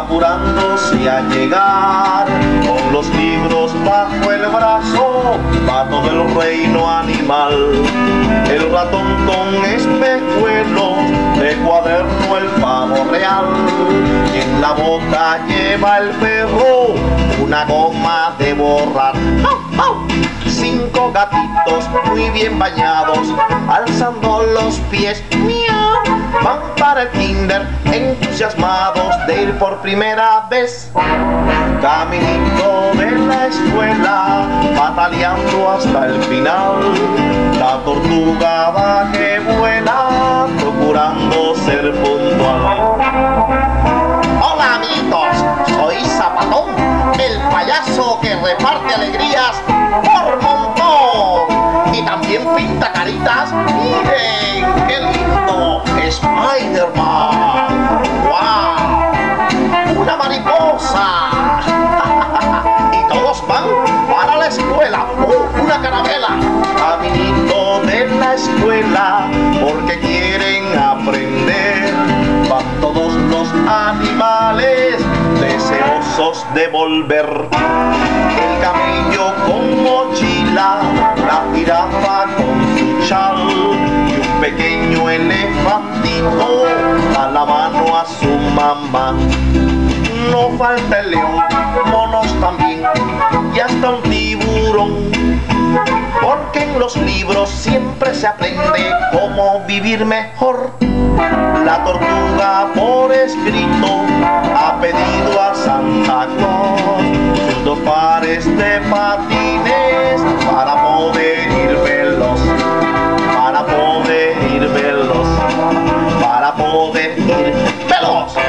a llegar. Con los libros bajo el brazo va todo el reino animal. El ratón con espejuelos de cuaderno el pavo real. Y en la boca lleva el perro una goma de borrar. Cinco gatitos muy bien bañados alzando los pies van para el kinder entusiasmados de ir por primera vez caminito de la escuela bataleando hasta el final la tortuga va que vuela procurando ser puntual Hola amiguitos, soy Zapatón, el payaso que reparte alegrías por montón. Y también pinta caritas. Miren, qué lindo. Spider-Man. ¡Wow! Una mariposa. y todos van para la escuela. ¡Uh, una carabela! caminito de la escuela porque quieren aprender. Van todos los animales deseosos de volver. Su mamá. No falta el león, monos también y hasta un tiburón. Porque en los libros siempre se aprende cómo vivir mejor. La tortuga por escrito ha pedido a Santa Claus sus dos pares de patines para poder ir veloz, para poder ir veloz, para poder ir Oh.